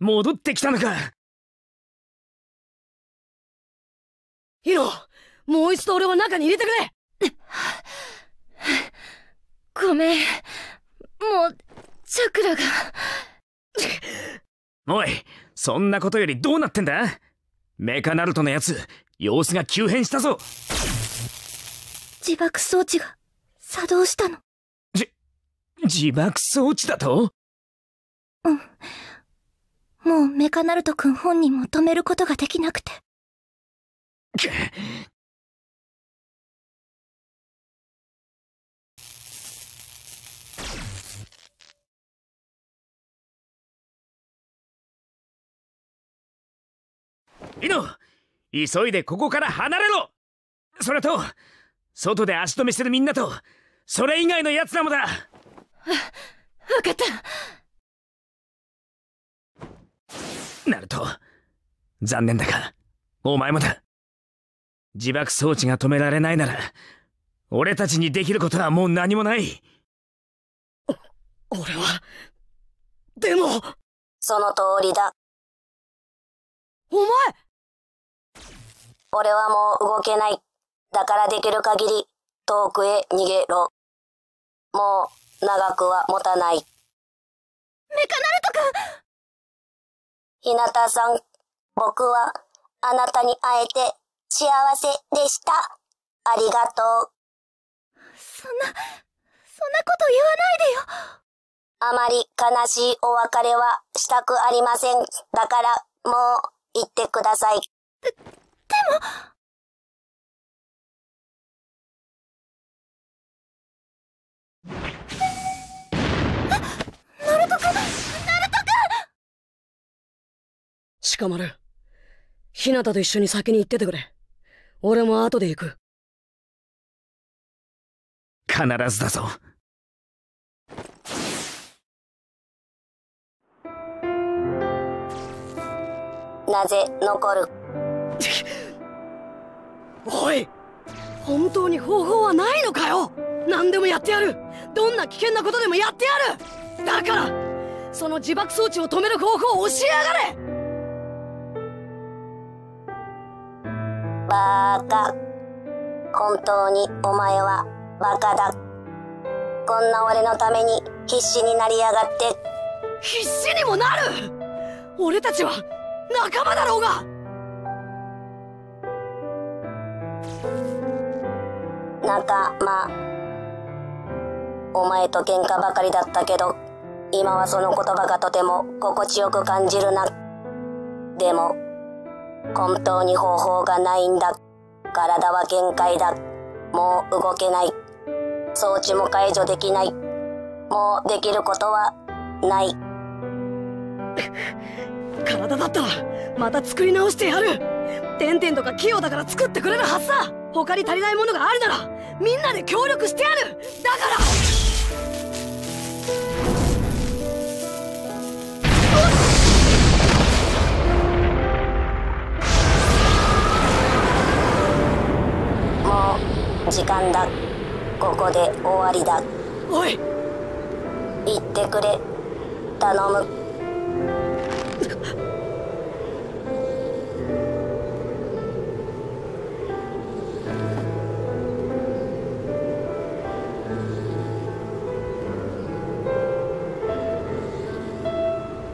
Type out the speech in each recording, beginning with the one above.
戻ってきたのかヒロもう一度俺を中に入れてくれごめん。もう、チャクラが。おいそんなことよりどうなってんだ？メカナルトのやつ様子が急変したぞ自爆装置が作動したの。自爆装置だと？うん。もうメカナルト君本人も止めることができなくて。イノ急いでここから離れろ。それと外で足止めしてるみんなとそれ以外の奴らもだ。わかったナルト残念だがお前もだ自爆装置が止められないなら俺たちにできることはもう何もない俺はでもその通りだ。お前俺はもう動けない。だからできる限り遠くへ逃げろ。もう長くは持たない。メカナルト君ひなたさん、僕はあなたに会えて幸せでした。ありがとう。そんな、そんなこと言わないでよ。あまり悲しいお別れはしたくありません。だからもう行ってください。でも、鹿丸ひなたと一緒に先に行っててくれ。俺も後で行く。必ずだぞ。なぜ残る？おい本当に方法はないのかよ。何でもやってやる。どんな危険なことでもやってやる。だからその自爆装置を止める方法を教えやがれバカ。本当にお前はバカだ。こんな俺のために必死になりやがって。必死にもなる俺たちは仲間だろうが仲間。お前と喧嘩ばかりだったけど、今はその言葉がとても心地よく感じるな。でも、本当に方法がないんだ。体は限界だ。もう動けない。装置も解除できない。もうできることはない。体だったらまた作り直してやるテンテンとか器用だから作ってくれるはずだ他に足りないものがあるならみんなで協力してやるだから時間だ。ここで終わりだ。おい言ってくれ。頼む。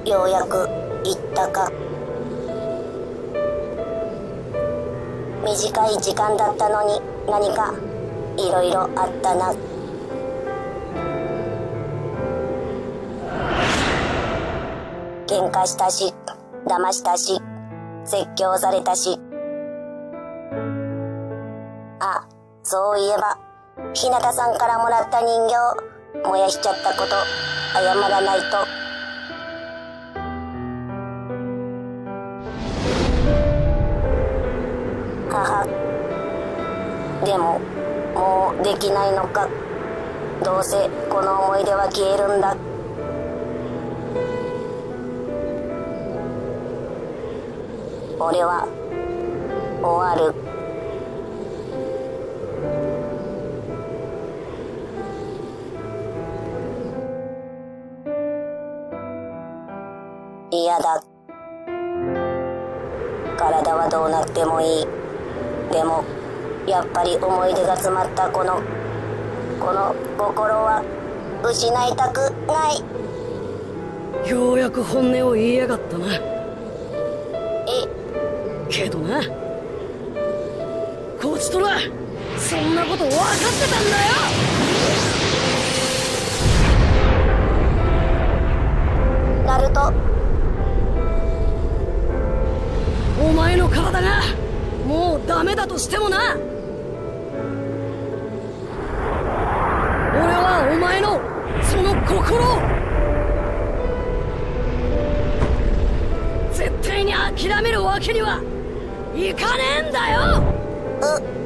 ようやく言ったか。短い時間だったのに何かいろいろあったな。喧嘩したし、騙したし、説教されたし。あ、そういえば、日向さんからもらった人形、燃やしちゃったこと、謝らないと。母。でも、もうできないのか。どうせこの思い出は消えるんだ。俺は終わる嫌だ体はどうなってもいいでもやっぱり思い出が詰まったこのこの心は失いたくない。ようやく本音を言いやがったな。え？けどな。こちとらそんなこと分かってたんだよ。ナルト。お前の体がもうダメだとしてもなお前のその心を。絶対に諦めるわけにはいかねえんだよ。